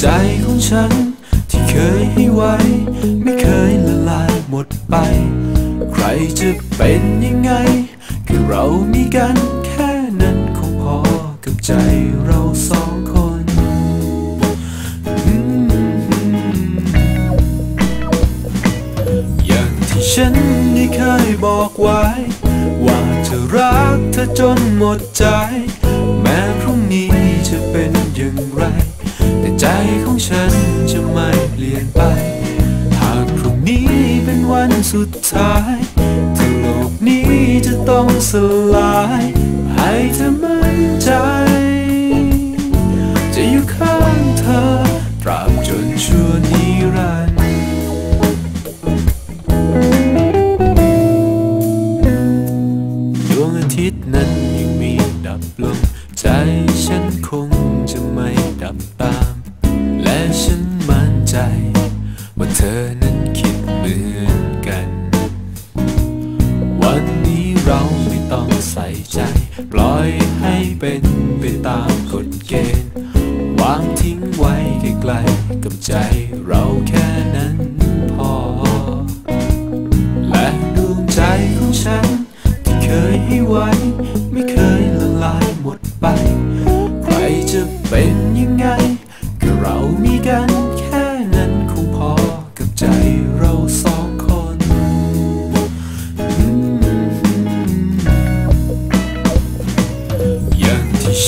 ใจของฉันที่เคยให้ไว้ ไม่เคยละลายหมดไป ใครจะเป็นยังไง คือเรามีกันแค่นั้นคงพอกับใจเราสองคนอย่างที่ฉันได้เคยบอกไว้ ว่าจะรักเธอจนหมดใจ แม้พรุ่งนี้จะเป็นอย่างไร ฉันจะไม่เปลี่ยนไป หากพรุ่งนี้เป็นวันสุดท้ายถ้าโลกนี้จะต้องสลาย ให้เธอมั่นใจ จะอยู่ข้างเธอตราบจนชั่วนิรันดร์ดวงอาทิตย์นั้นยังมีดับลงใจฉันคงจะไม่ดับตา ฉันมั่นใจ ว่าเธอนั้นคิดเหมือนกัน วันนี้เราไม่ต้องใส่ใจ ปล่อยให้เป็นไปตามกฎเกณฑ์ วางทิ้งไว้ไกลๆกับใจเราแค่นั้นพอ และดวงใจของฉัน ที่เคยให้ไว้ ไม่เคยละลายหมดไป ใครจะเป็น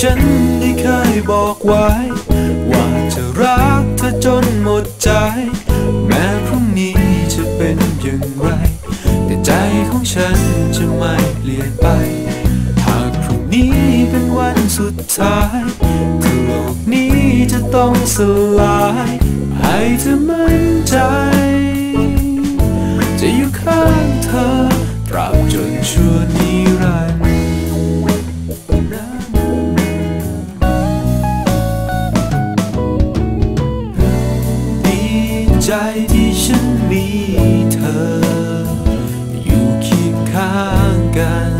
ฉันได้เคยบอกไว้ ว่าจะรักเธอจนหมดใจ แม้พรุ่งนี้จะเป็นอย่างไร แต่ใจของฉันจะไม่เปลี่ยนไป หากพรุ่งนี้เป็นวันสุดท้ายถ้าโลกนี้จะต้องสลาย ให้เธอมั่นใจ จะอยู่ข้างเธอตราบจนชั่ว ใจที่ฉันมีเธอ อยู่เคียงข้างกัน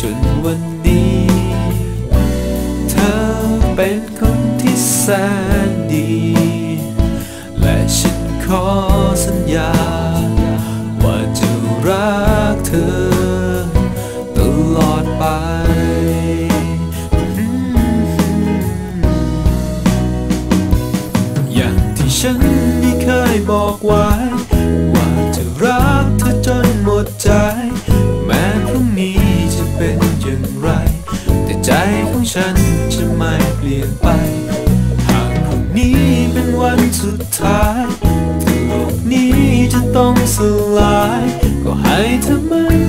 จนวันนี้ เธอเป็นคนที่แสนดี และฉันขอสัญญา ว่าจะรักเธอ ตลอดไปอย่างที่ฉัน บอกไว้ ว่าจะรักเธอจนหมดใจ แม้พรุ่งนี้จะเป็นอย่างไร แต่ใจของฉันจะไม่เปลี่ยนไป หากพรุ่งนี้เป็นวันสุดท้ายถ้าโลกนี้จะต้องสลาย ก็ให้เธอมัน